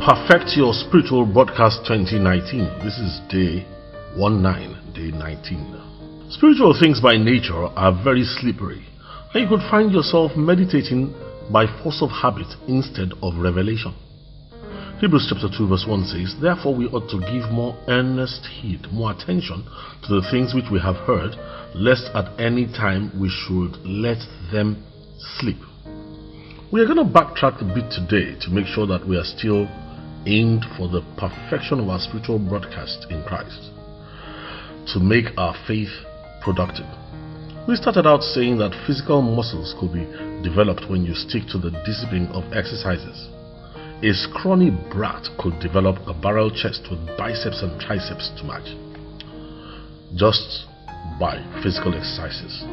Perfect Your Spiritual Broadcast 2019. This is day 19, day 19. Spiritual things by nature are very slippery, and you could find yourself meditating by force of habit instead of revelation. Hebrews chapter 2 verse 1 says, Therefore we ought to give more earnest heed, more attention to the things which we have heard, lest at any time we should let them sleep. We are going to backtrack a bit today to make sure that we are still aimed for the perfection of our spiritual broadcast in Christ, to make our faith productive. We started out saying that physical muscles could be developed when you stick to the discipline of exercises. A scrawny brat could develop a barrel chest with biceps and triceps to match, just by physical exercises.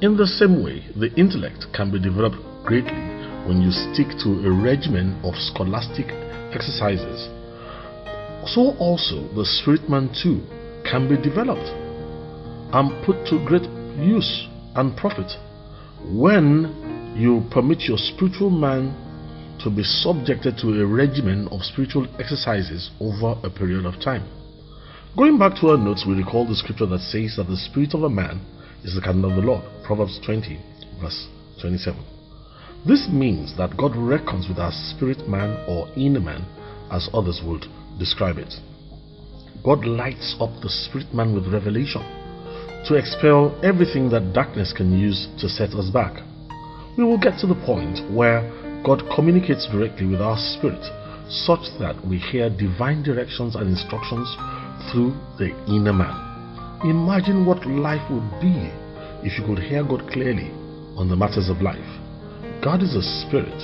In the same way, the intellect can be developed greatly when you stick to a regimen of scholastic exercises. So also the spirit man too can be developed and put to great use and profit when you permit your spiritual man to be subjected to a regimen of spiritual exercises over a period of time. Going back to our notes, we recall the scripture that says that the spirit of a man is the candle of the Lord. Proverbs 20, verse 27. This means that God reckons with our spirit man or inner man, as others would describe it. God lights up the spirit man with revelation to expel everything that darkness can use to set us back. We will get to the point where God communicates directly with our spirit such that we hear divine directions and instructions through the inner man. Imagine what life would be if you could hear God clearly on the matters of life. God is a spirit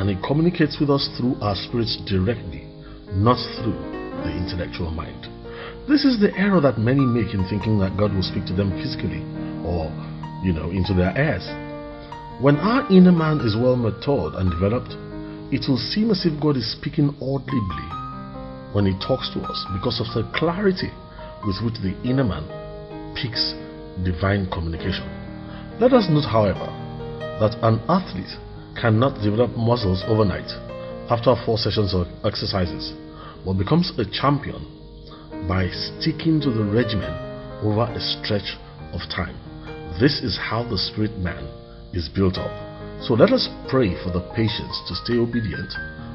and He communicates with us through our spirits directly, not through the intellectual mind. This is the error that many make in thinking that God will speak to them physically or, you know, into their ears. When our inner man is well matured and developed, it will seem as if God is speaking audibly when He talks to us because of the clarity with which the inner man picks divine communication. Let us note, however, that an athlete cannot develop muscles overnight after four sessions of exercises, but becomes a champion by sticking to the regimen over a stretch of time. This is how the spirit man is built up. So let us pray for the patience to stay obedient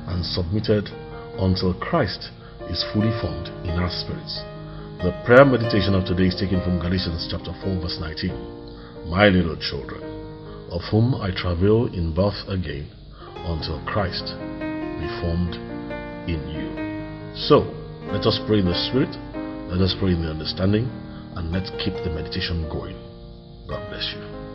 and submitted until Christ is fully formed in our spirits. The prayer meditation of today is taken from Galatians chapter 4 verse 19. My little children, of whom I travail in birth again until Christ be formed in you. So, let us pray in the Spirit, let us pray in the understanding, and let's keep the meditation going. God bless you.